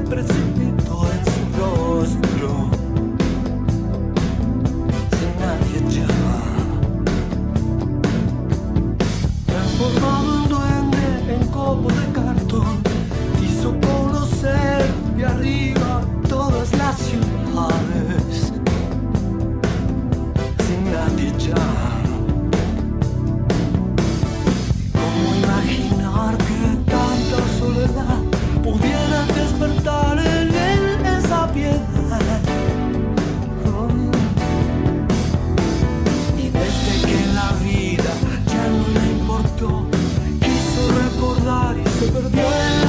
sempre assim. se perdió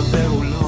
Ave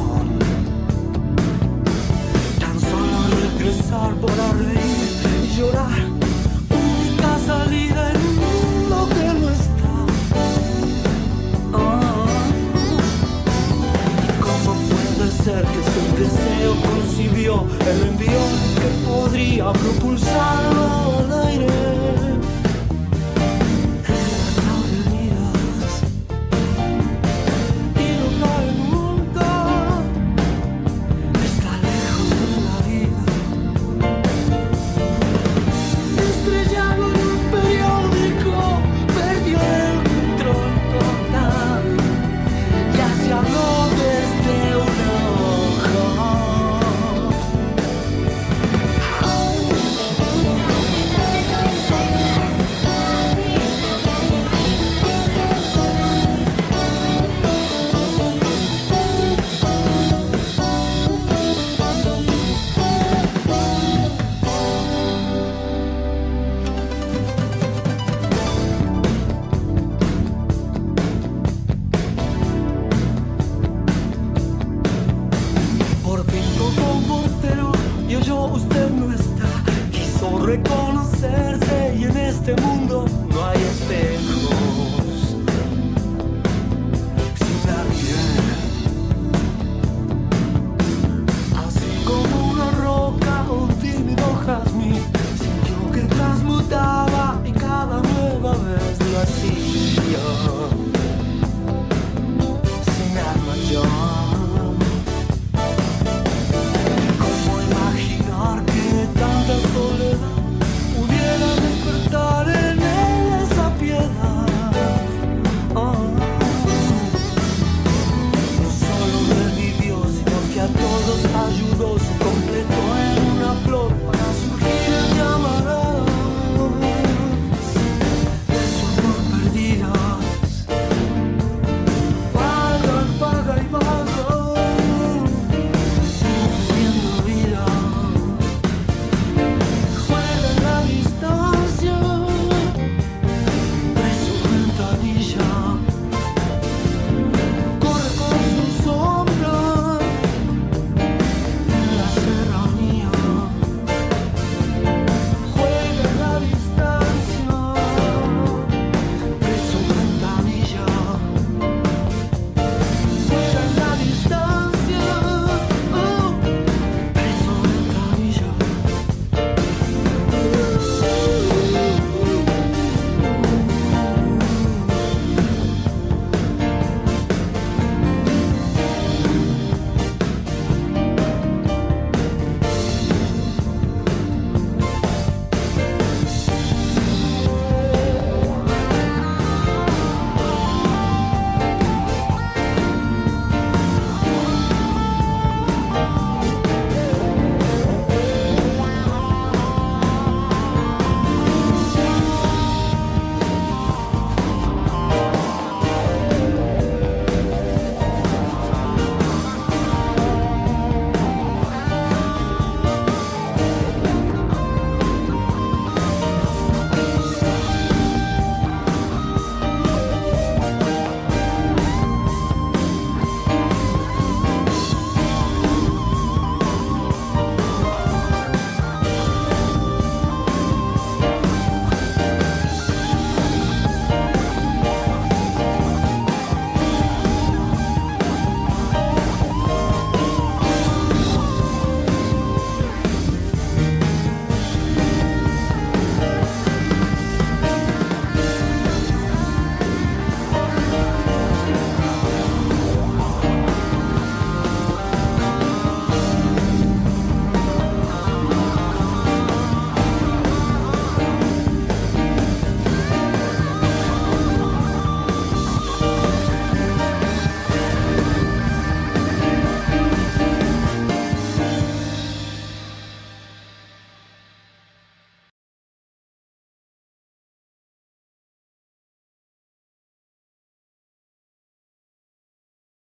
quiso reconocerse y en este mundo